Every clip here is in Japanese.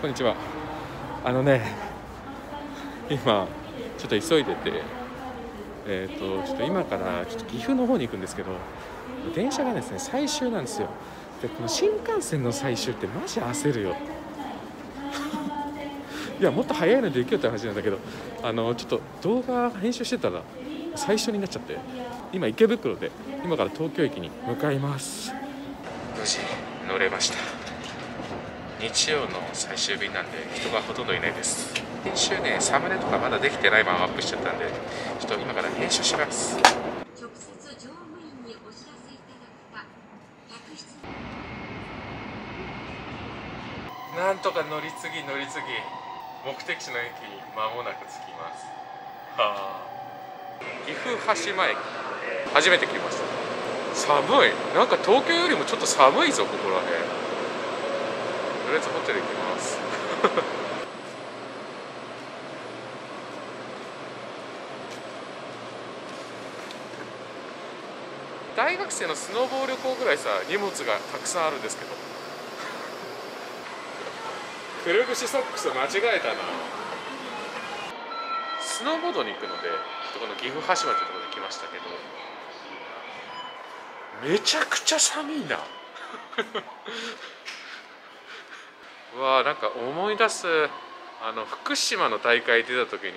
こんにちは。あのね今ちょっと急いでてえっ、とちょっと今からちょっと岐阜の方に行くんですけど電車がですね最終なんですよ。でこの新幹線の最終ってマジ焦るよ。いやもっと早いので行けよって話なんだけどあのちょっと動画編集してたら最初になっちゃって今池袋で今から東京駅に向かいます。無事乗れました。日曜の最終便なんで人がほとんどいないです。編集ねサムネとかまだできてないままアップしちゃったんでちょっと今から編集します。直接乗務員にお知らせいただくかなんとか乗り継ぎ乗り継ぎ。目的地の駅に間もなく着きます。はあ。岐阜羽島駅。初めて来ました。寒い。なんか東京よりもちょっと寒いぞここら辺。とりあえずホテル行きます。大学生のスノーボー旅行ぐらいさ荷物がたくさんあるんですけど。くるぶしソックス間違えたな。スノーボードに行くのでこの岐阜羽島というところに来ましたけど。めちゃくちゃ寒いな。わーなんか思い出すあの福島の大会出た時に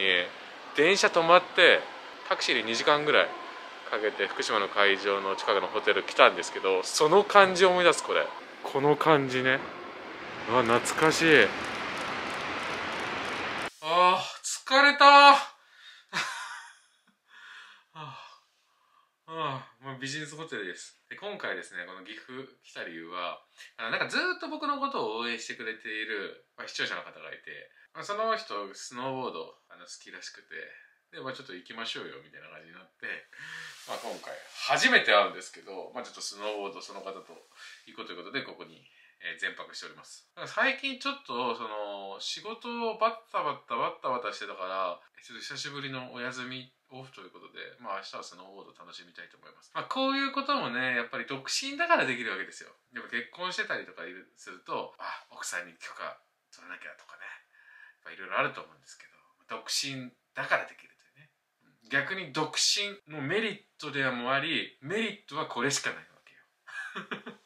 電車止まってタクシーで2時間ぐらいかけて福島の会場の近くのホテル来たんですけどその感じを思い出すこれ。この感じね。うわ懐かしい。あー疲れたーあああもうビジネスホテルです。で今回ですねこの岐阜来た理由はあのなんかずっと僕のことを応援してくれている、まあ、視聴者の方がいて、まあ、その人スノーボードあの好きらしくてで、まあ、ちょっと行きましょうよみたいな感じになって、まあ、今回初めて会うんですけど、まあ、ちょっとスノーボードその方と行こうということでここにえー全泊しております。最近ちょっとその仕事をバッタバッタバッタバタしてたからちょっと久しぶりのお休みオフということでまあ明日はスノーボード楽しみたいと思います。まあこういうこともねやっぱり独身だからできるわけですよ。でも結婚してたりとかするとあ奥さんに許可取らなきゃとかね。やっぱいろいろあると思うんですけど独身だからできるというね。逆に独身のメリットでもありメリットはこれしかないわけよ。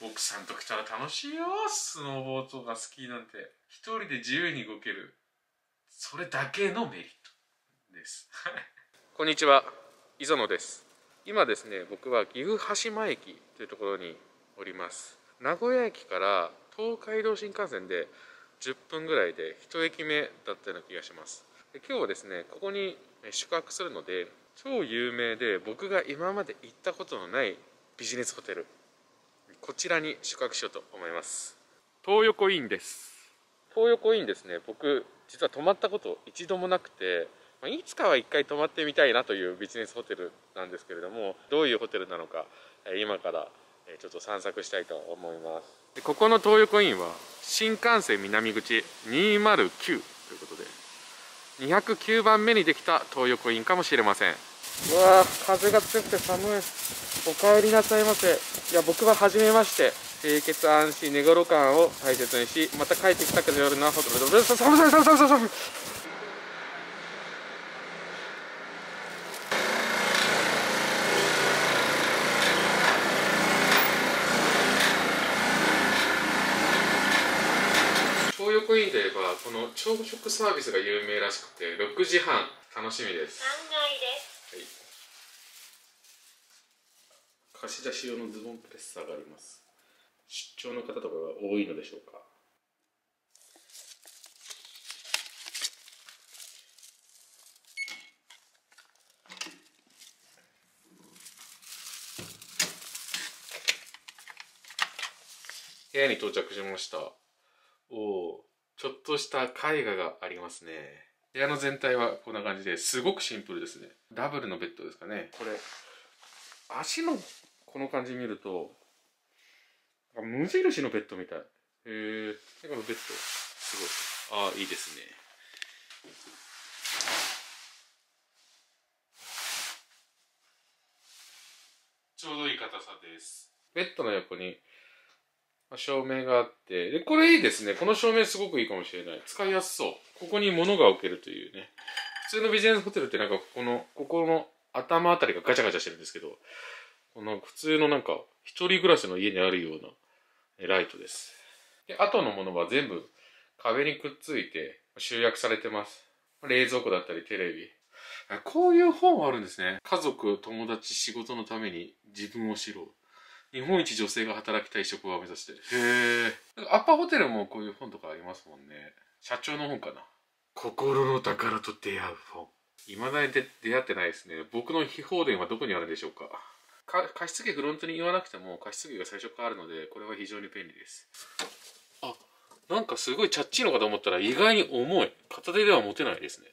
奥さんと来たら楽しいよ。スノーボードが好きなんて。一人で自由に動ける。それだけのメリット。です。こんにちは磯野です。今ですね僕は岐阜羽島駅というところにおります。名古屋駅から東海道新幹線で10分ぐらいで1駅目だったような気がします。で今日はですねここに宿泊するので超有名で僕が今まで行ったことのないビジネスホテルこちらに宿泊しようと思います。東横インです。東横インですね。僕実は泊まったこと一度もなくていつかは一回泊まってみたいなというビジネスホテルなんですけれどもどういうホテルなのかえー今からえーちょっと散策したいと思います。でここの東横インは新幹線南口209ということで209番目にできた東横インかもしれません。うわー風が強くて寒い。お帰りなさいませ。いや僕は初めまして。清潔安心寝頃感を大切にしまた帰ってきたけど夜なほど寒い寒い寒い寒い寒い寒い東横インといえばこの朝食サービスが有名らしくて6時半楽しみです3階ですはい。貸し出し用のズボンプレッサーがあります。出張の方とかが多いのでしょうか？部屋に到着しました。ちょっとした絵画がありますね。部屋の全体はこんな感じですごくシンプルですね。ダブルのベッドですかね。これ、足のこの感じ見ると、あ無印のベッドみたい。へえ。でこのベッド、すごい。ああ、いいですね。ちょうどいい硬さです。ベッドの横に、照明があって、で、これいいですね。この照明すごくいいかもしれない。使いやすそう。ここに物が置けるというね。普通のビジネスホテルってなんかここの、ここの頭あたりがガチャガチャしてるんですけど、この普通のなんか一人暮らしの家にあるようなライトです。で、後のものは全部壁にくっついて集約されてます。冷蔵庫だったりテレビ。こういう本はあるんですね。家族、友達、仕事のために自分を知ろう。日本一女性が働きたい職場を目指してる。へえ。アッパーホテルもこういう本とかありますもんね。社長の本かな。心の宝と出会う本。未だにで出会ってないですね。僕の秘宝伝はどこにあるんでしょうか。か加湿器フロントに言わなくても加湿器が最初からあるので、これは非常に便利です。あ、なんかすごいチャッチーのかと思ったら意外に重い。片手では持てないですね。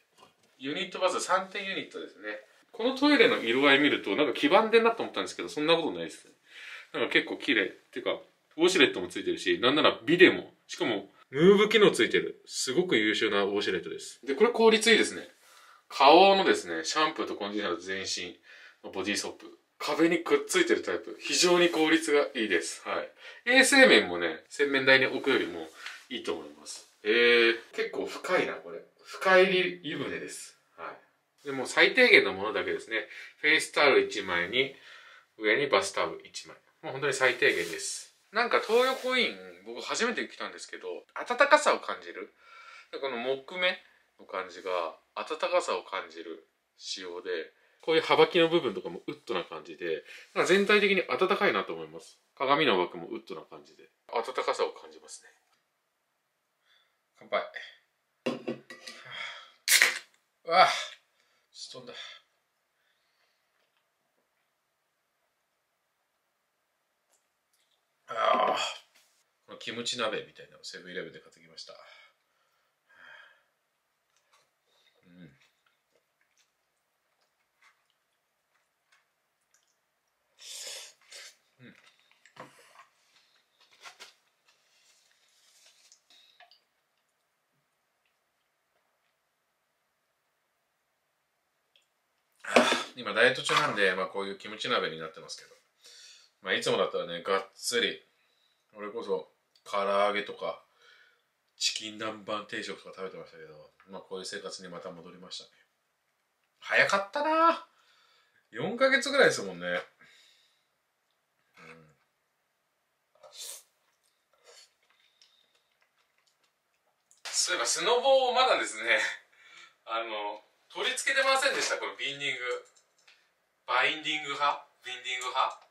ユニットバズ3点ユニットですね。このトイレの色合い見ると、なんか黄ばんでんなと思ったんですけど、そんなことないですね。なんか結構綺麗。っていうか、ウォシュレットもついてるし、なんならビデも、しかも、ムーブ機能ついてる。すごく優秀なウォシュレットです。で、これ効率いいですね。顔のですね、シャンプーとコンディショナーと全身のボディーソープ。壁にくっついてるタイプ。非常に効率がいいです。はい。衛生面もね、洗面台に置くよりもいいと思います。えー、結構深いな、これ。深入り湯船です。はい。でも最低限のものだけですね。フェイスタオル1枚に、上にバスタオル1枚。もう本当に最低限です。なんか東横イン、僕初めて来たんですけど、暖かさを感じる。この木目の感じが、暖かさを感じる仕様で、こういう幅木の部分とかもウッドな感じで、なんか全体的に暖かいなと思います。鏡の枠もウッドな感じで、暖かさを感じますね。乾杯。うわあ、ちょっと飛んだ。ああ、このキムチ鍋みたいなのセブンイレブンで買ってきました。うん。今ダイエット中なんで、まあ、こういうキムチ鍋になってますけど、まあ、いつもだったらねがっつり。俺こそ唐揚げとかチキン南蛮定食とか食べてましたけど、まあ、こういう生活にまた戻りましたね。早かったな。4ヶ月ぐらいですもんね。うん。そういえばスノボをまだですねあの取り付けてませんでしたこのビンディング。バインディング派？ビンディング派？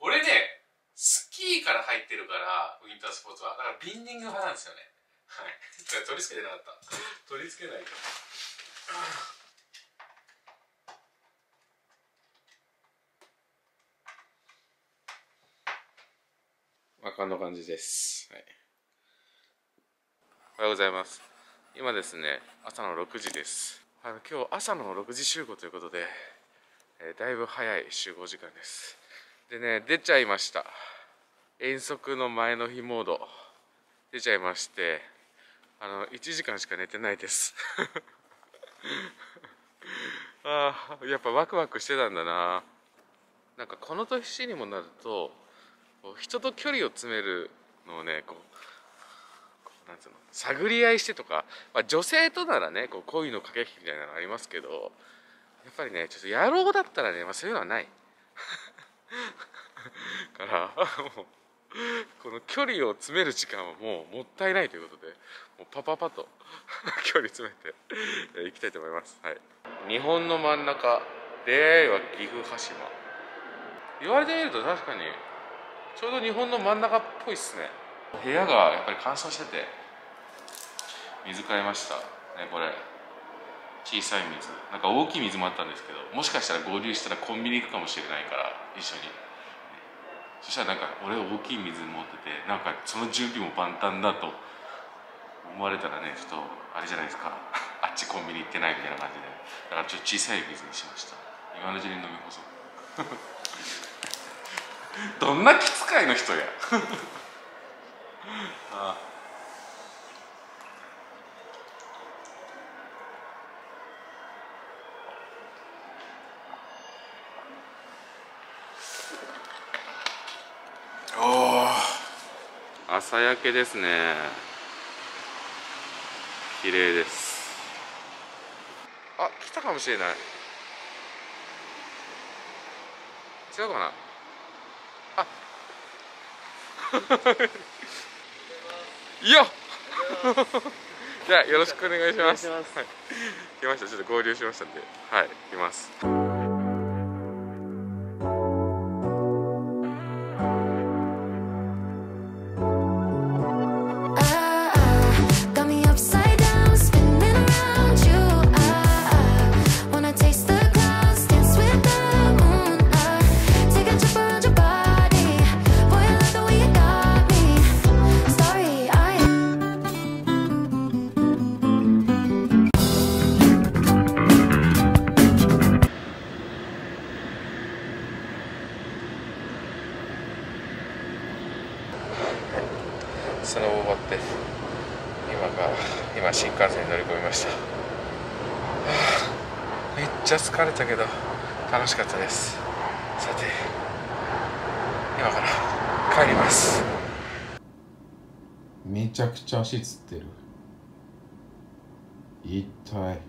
俺ねスキーから入ってるからウィンタースポーツは。だからビンディング派なんですよね。はい。取り付けてなかった。取り付けないと。まあこんな感じです、はい、おはようございます。今ですね朝の6時です。あの今日朝の6時集合ということで、えーだいぶ早い集合時間です。でね出ちゃいました。遠足の前の日モード。出ちゃいましてあの1時間しか寝てないです。あーやっぱワクワクしてたんだな。なんかこの年にもなると人と距離を詰めるのをねこうこうなんつうの探り合いしてとか、まあ、女性とならねこう恋の駆け引きみたいなのありますけどやっぱりねちょっと野郎だったらね、まあ、そういうのはない。からもうこの距離を詰める時間はもうもったいないということでもうパパパと 距離詰めてえーいきたいと思います、はい、日本の真ん中出会いは岐阜羽島。言われてみると確かにちょうど日本の真ん中っぽいっすね。部屋がやっぱり乾燥してて水買いました。ねこれ。小さい水なんか大きい水もあったんですけどもしかしたら合流したらコンビニ行くかもしれないから一緒に。そしたらなんか俺大きい水持っててなんかその準備も万端だと思われたらねちょっとあれじゃないですか。あっちコンビニ行ってないみたいな感じで。だからちょっと小さい水にしました。今のうちに飲み干そう。どんな気遣いの人や。朝焼けですね。綺麗です。あ来たかもしれない。違うかな？あ。いや。じゃあよろしくお願いします。はい、来ました。ちょっと合流しましたんで。はい。来ますちゃ疲れたけど楽しかったです。さて今から帰ります。めちゃくちゃ足つってる。痛い。